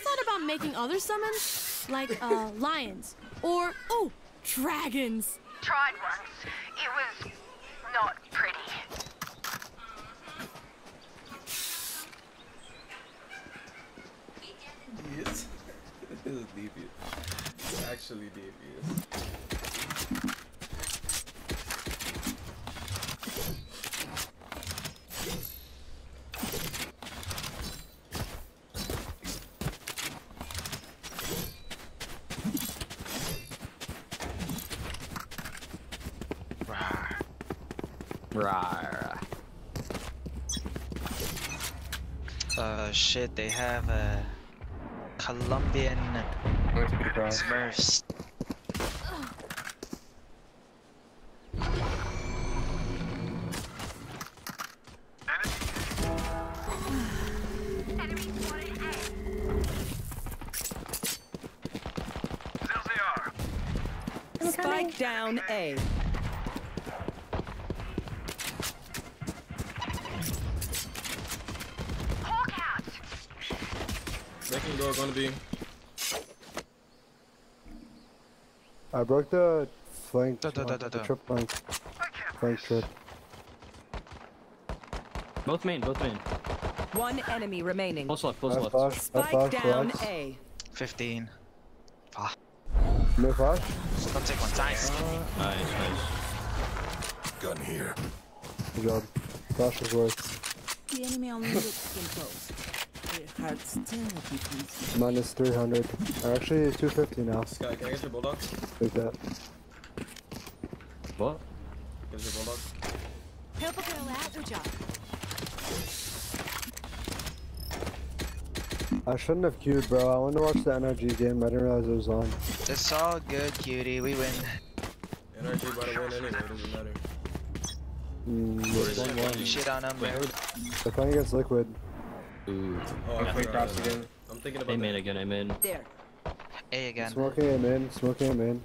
thought about making other summons? Like, uh, lions. Or, oh, dragons. Tried once. It was not pretty. Devious. this is devious. Actually devious. Rawr. Uh, shit, they have a Colombian Smurfs. Spike down A. They go gonna be. I broke the flank. Da, da, da, uh, da, the da. trip flank. Flank trip. Both main, both main. One enemy remaining. Close left, close I left. flash. Spike flash. down Flash. A. 15. Mid flash. Don't take one. Nice. Nice, nice. Good job. Flash is worth. The enemy only looks imposed. Their hearts still beats. Minus 300. Or actually 250 now. Skye, can I get your bulldog? Like that. What? Get your bulldog. Help a girl out, would ya? I shouldn't have queued, bro. I wanted to watch the NRG game. I didn't realize it was on. It's all good, cutie. We win. NRG about to win anyway, doesn't matter. Mm, One, one. Shit on them. Wait, they're playing against Liquid. Ooh. Oh, I forgot. I'm thinking about Aim in that. again, aim in. There. A again. Smoking him in. Smoking him in.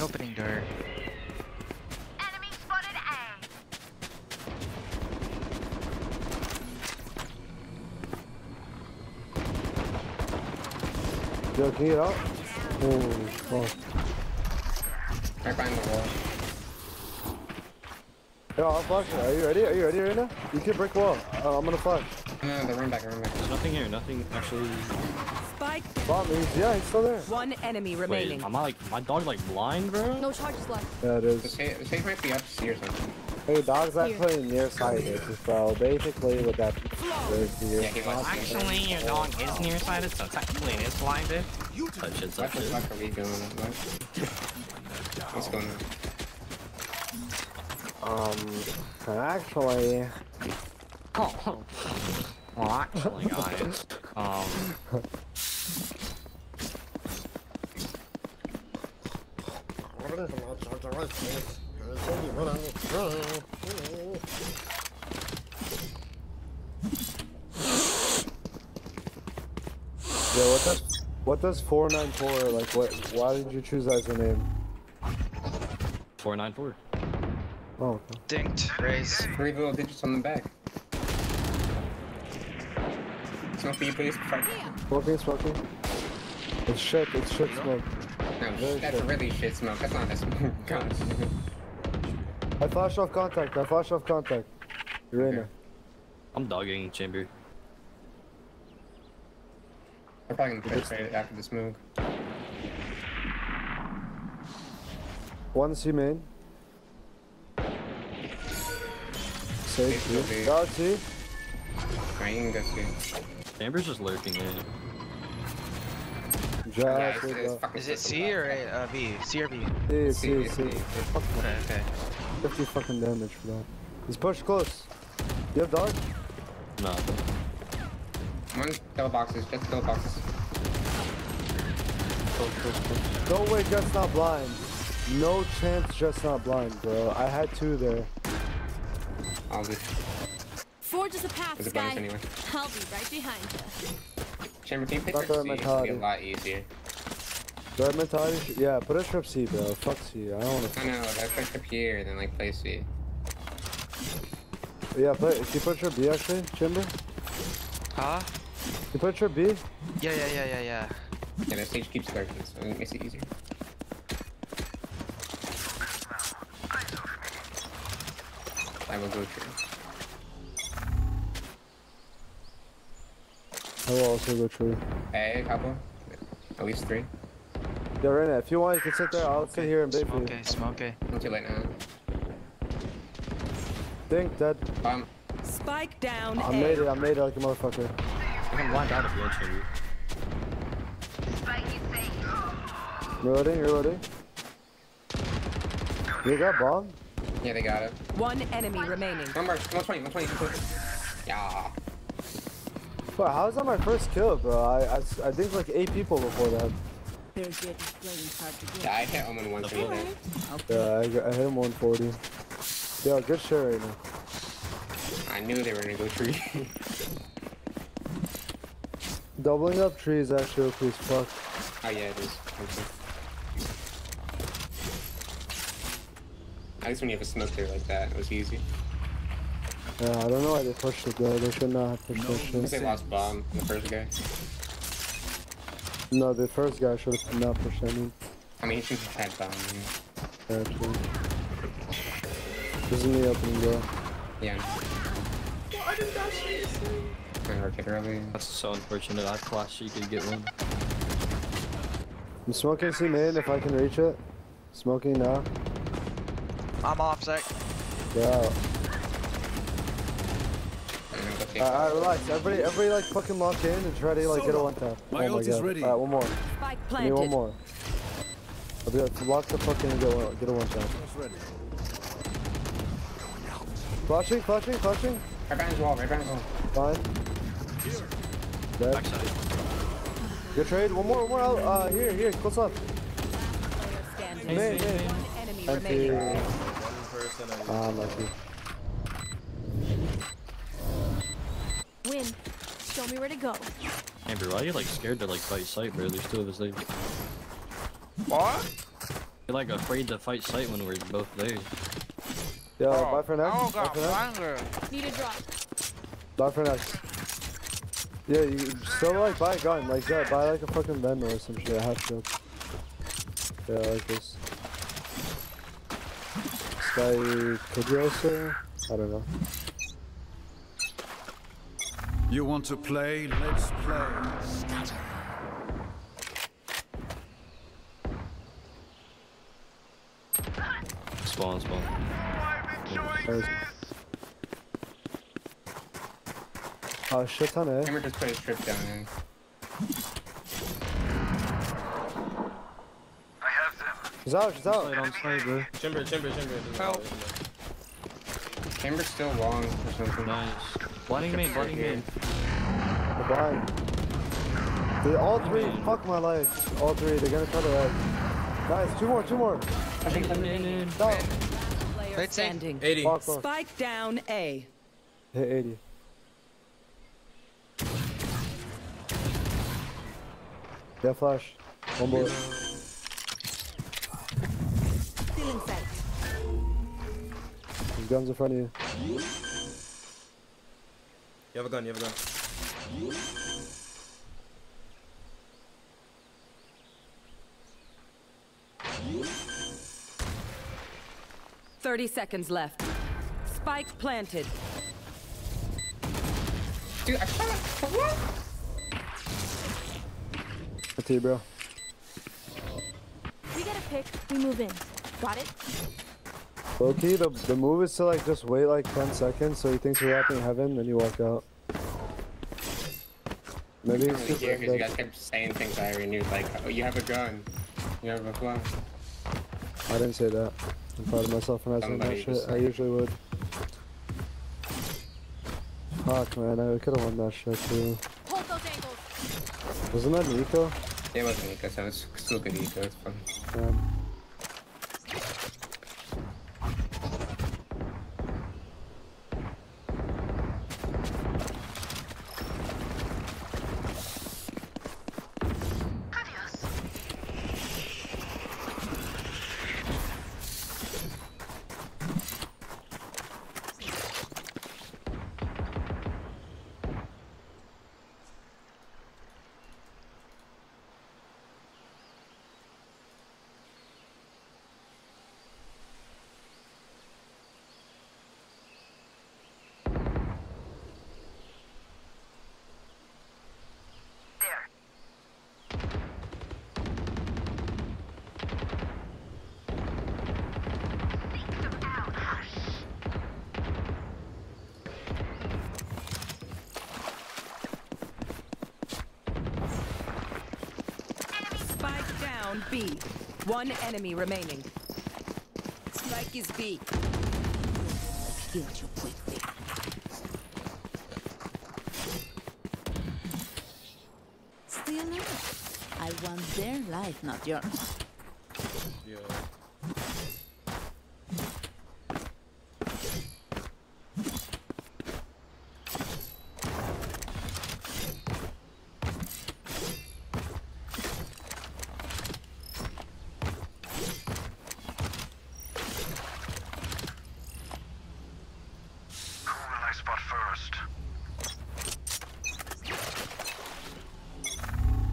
Opening door. Enemy spotted A. Yo, can you get out? Oh, fuck. Right behind the wall. Yo, I'll flash it. Are you ready? Are you ready right now? You can break wall. Uh, I'm gonna flash. No, the run back, run back. There's nothing here, nothing actually. Spike. Bomb me. Yeah, he's still there. One enemy remaining. Wait, remaining. am I like, my dog like blind, bro? No charges left. Yeah, it is. The is. safe, the safe might be up C or something. Hey, dog's actually nearsighted, so basically with that, there's the Yeah, he was. Actually, your dog is nearsighted, so technically it is blinded. Touch it, What touch the it. fuck are we doing? What's going on? Um, actually, Oh. Well, actually, guys, um, yeah, what does, what does 494, like, what, why did you choose that as a name? 494. Oh, okay. Dinked. Raise. Three little digits on the back. Smoke for you, please. Fuck. Smoking, smoking. It's shit, it's shit smoke. No, Very that's a shit. really shit smoke. That's not a smoke. God. I flashed off contact, I flashed off contact. You're in Okay. there. I'm dogging chamber. I'm probably gonna push right after the smoke. One C main. Safe, Safe will C. be- Dog C. Alright, you can go see. Chamber's just lurking in. Yeah, it's, it's Is it system C or A, uh, B? C or B? C, C, C, it's C. C, it's- Okay, okay. 50 fucking damage for that. He's pushed close. You have dog? No. One double boxes, just double boxes. No way, just not blind. No chance, just not blind, bro. I had two there. I'll just Forge is a path, There's a bonus Skye. anyway. I'll be right behind you. Chamber, can you pick Fuck your our C? It'll be a lot easier. Red mentality? sh- Yeah, put a trip C, bro. Fuck C. I don't wanna. I know, I picked up here, and then like play C. Yeah, play. Can you put trip B actually, Chamber? Huh? You put your B? Yeah, yeah, yeah, yeah, yeah. Yeah, the stage keeps lurking, so it makes it easier. I will go true. I will also go true. Hey, couple. At least three. Yeah, Reyna, if you want, you can sit there. I'll sit here and bait for you. Smoke, smoke. Not too late now. Think dead. Um, Spike down I A. made it. I made it like a motherfucker. I can blind out if you want chamber. Spike is safe. Reloading, reloading. You got bomb? Yeah, they got it. One enemy remaining. One more, 120, 120, 120. Yeah. Bro, how is that my first kill, bro? I, I, s- I think like eight people before that. There's your displaying hard to get. Yeah, I hit Omen once. All and right. Yeah, I, I hit him 140. Yeah, good shit right now. I knew they were gonna go tree. Doubling up trees actually OP as fuck. oh yeah, it is. Okay. guess when you have a smoke there like that, it was easy. Yeah, I don't know why they pushed it though. They should not have pushed that Because shit. they lost bomb, the first guy. No, the first guy should have not pushed any. I mean, he should have had bomb. yeah. Actually. This is me opening door. Yeah. Gonna work it early. That's so unfortunate. I flashed so you could get one. I'm smoking C main if I can reach it. Smoking now. I'm off, Zach. Yeah. And go take Alright, relax. Everybody, everybody, like fucking lock in and try to like get a one tap. My oh ult is ready. Alright, one more. Spike Give me one more. I'll be like, lock the fucking and get one, get a one tap. Ready. Flashing, flashing, flashing. Right behind his wall, right behind his wall. Fine. Dead. Backside. Good trade. One more, one more out. Uh, here, here, close up. Main, main. One enemy Empty. remaining. One person. I Ah, lucky. Win. Show me where to go. Amber, why are you like scared to like fight sight, bro? There's two of us there. What? You're like afraid to fight sight when we're both there. Yo, Oh, bye for now. Oh, Bye for now. banger. Need a drop. Bye for next. Yeah, you still like buy a gun, like yeah, buy like a fucking Venmo or some shit, half shield. Yeah, like this. Sky Kudrosa? I don't know. You want to play? Let's play. Spawn, spawn. There's- Oh shit ton eh? Hammer just put his trip down there. She's out, she's out. Sight on sight, bro. Chamber, chamber, chamber. Help. matter. Chamber's still long or something. Nice. Blinding main, blinding main. They're blind. They, all three, fuck my life. All three, they're gonna try to red. Nice, two more, two more. In, in, in. No. Player Wait, say- standing. 80. Fuck off. Spike down A. Hit 80. Yeah, flash. One bullet. Still in sight. There's guns in front of you. You have a gun, you have a gun. Thirty seconds left. Spike planted. Dude, I shot What? Up to you, bro. We get a pick. We move in. Got it? Low key, the, the move is to like just wait like 10 seconds so he thinks you're rapping heaven, then you walk out. Maybe I'm he's only here because you guys kept saying things I already knew, like, oh, you have a gun. You have a flash. I didn't say that. I'm proud of myself for I said that shit. I usually would. Fuck, man, I could have won that shit too. Hold those angles. Wasn't that Nico? It wasn't Eco, so it's still good Eco, it's fun. Um, Down B. One enemy remaining. Strike is B. You quickly. I want their life, not yours. Yo. Who will I spot first?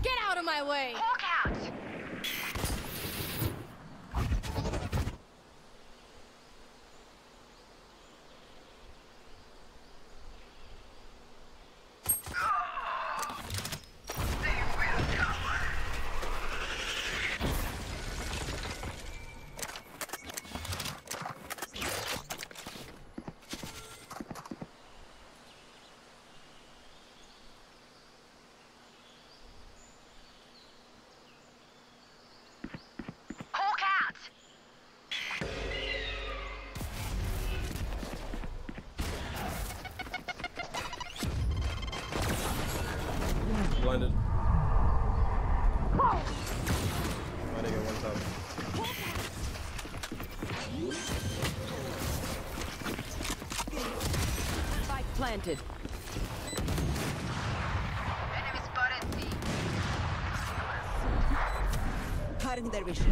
Get out of my way! Hawk out! Hawk out! Blinded. I didn't get one top. Spike planted. Enemy spotted C. Cutting their vision.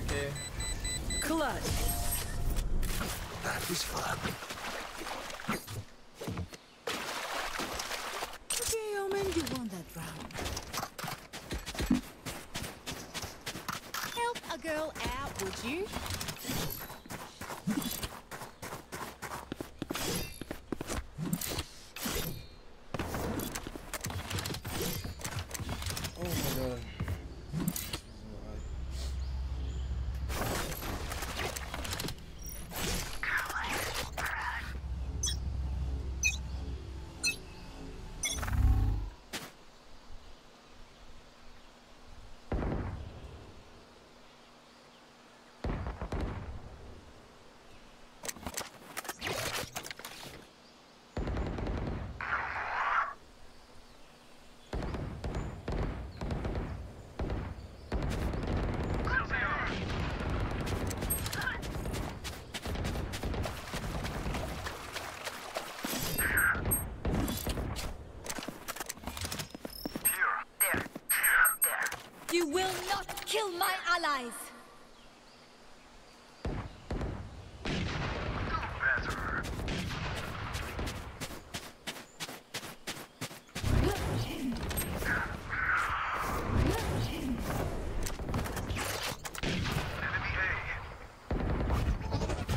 Much. Have 3k. Clutch. That was fun. Okay, oh Omen, you won that round. Help a girl out, would you? Kill my allies! Better. Enemy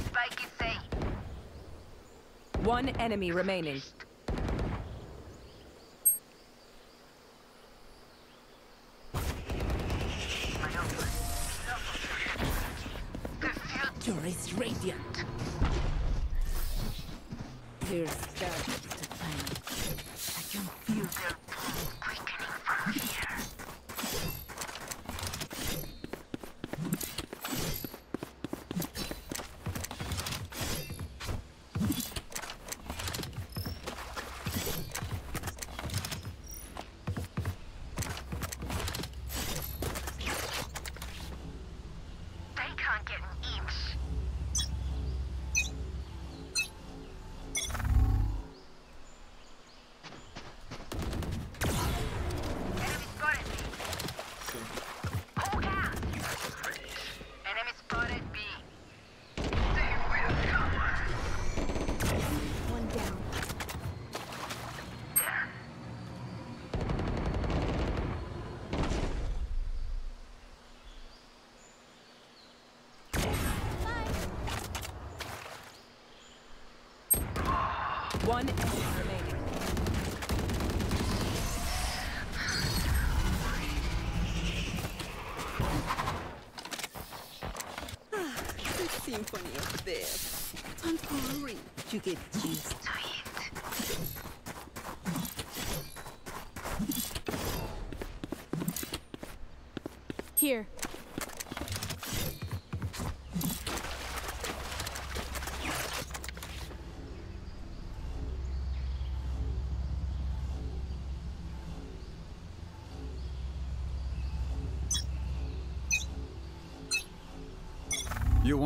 Spike is safe. One enemy remaining. One enemy remaining. The symphony of death. Time to hurry You get juiced. Here.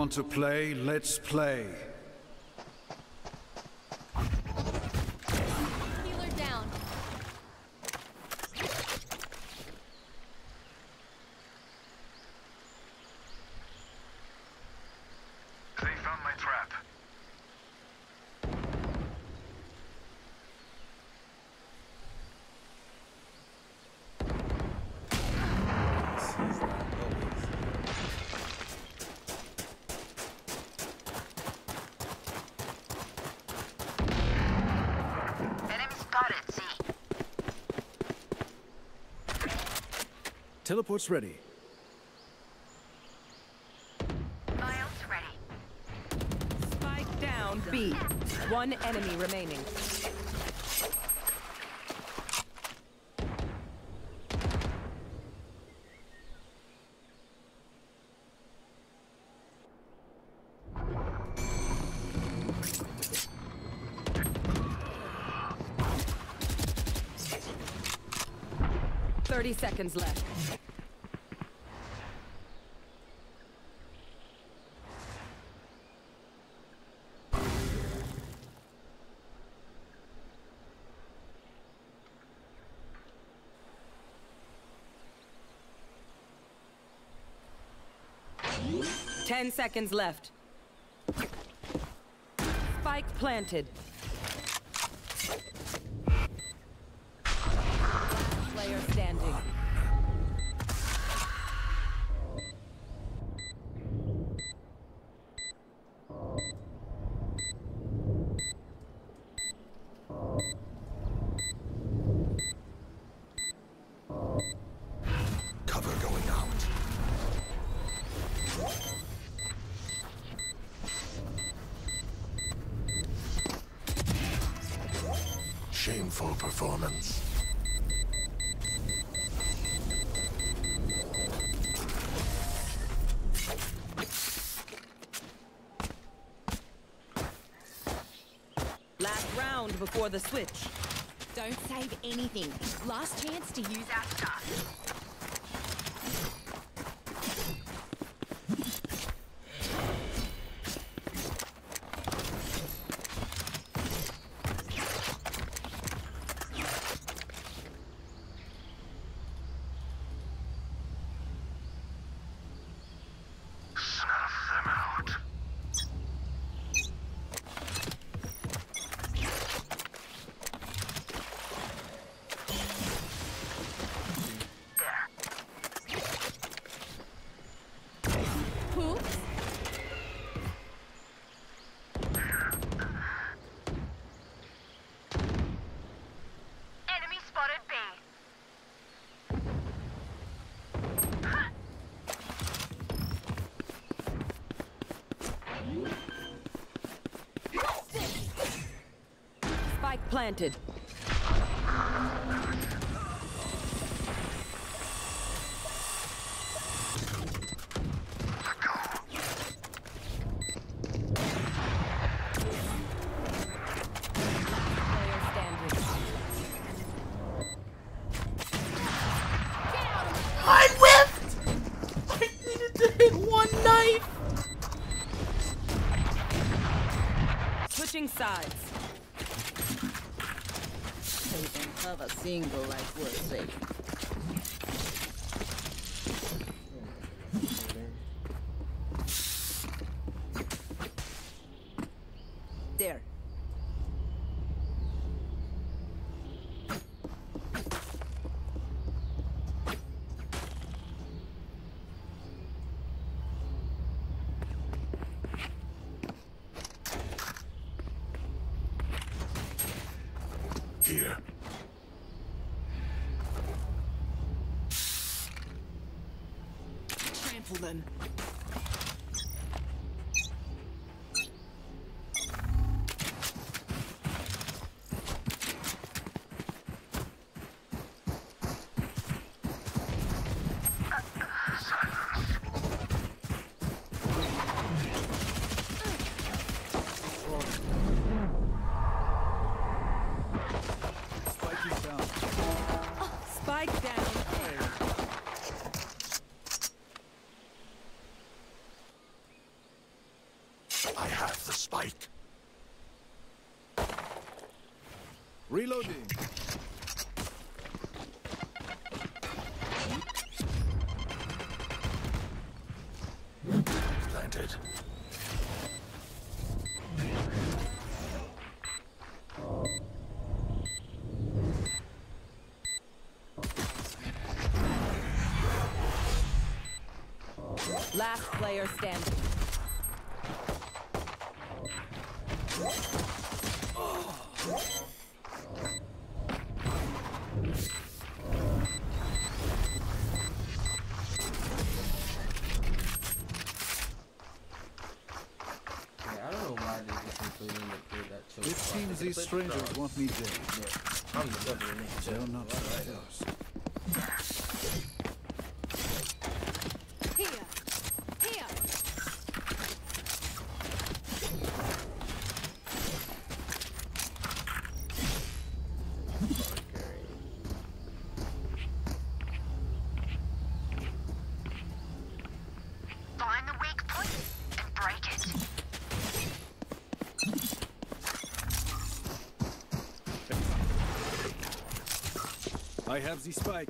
Want to play? Let's play. Healer down. They found my trap. Enemy spotted, C. Teleport's ready. Miles ready. Spike down B. One enemy remaining. Thirty seconds left. Ten seconds left. Spike planted. Before the switch. Don't save anything. Last chance to use our stuff. Snuff them out. Oops. Enemy spotted B. Spike planted. then. Reloading. Planted. Last player standing. shall not I have the spike.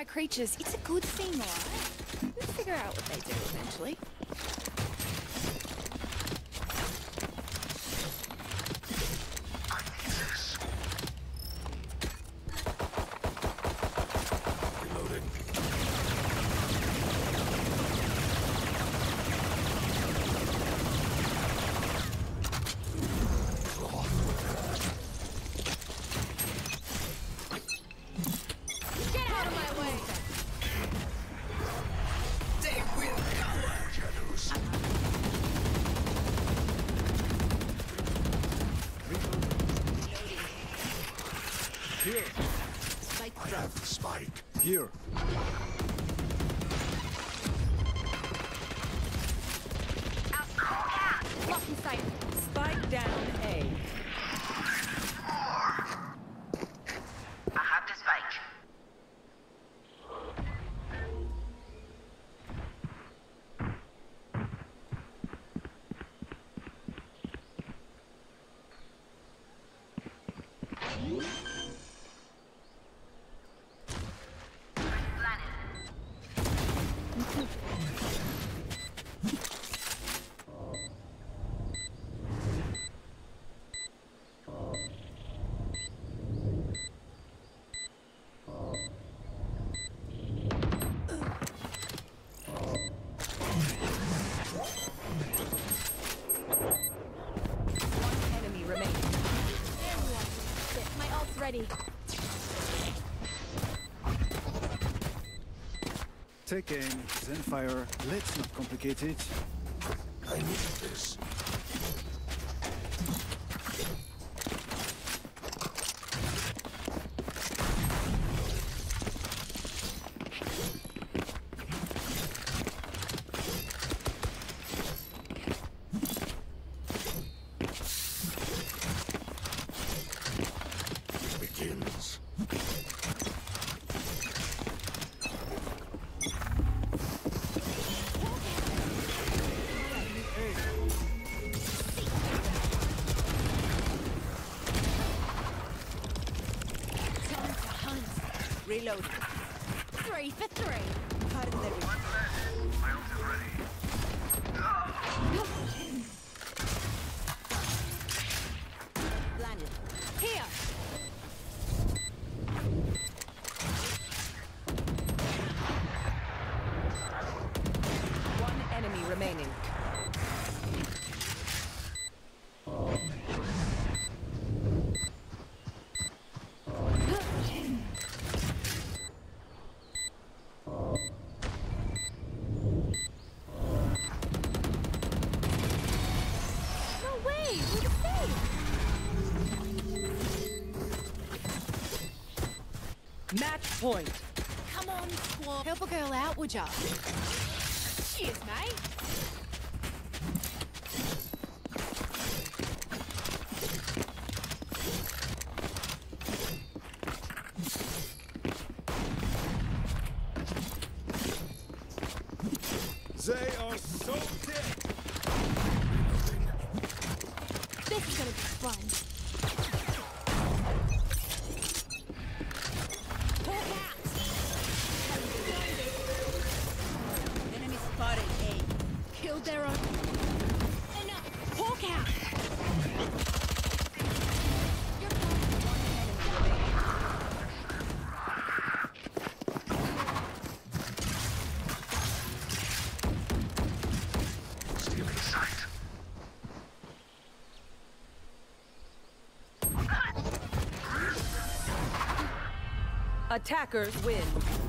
my creatures. It's a good thing, alright? We'll figure out what they do eventually. Here. Spike Have the spike. Here. Out! Blocking sight. Spike down A. I have the spike. One enemy remaining. My ult's ready. Take aim, then fire. Let's not complicate it. I need Pardon the Blinded. Point. Come on, squad. Help a girl out, would ya? Cheers, mate. They are so dead. This is gonna be fun. Attackers win.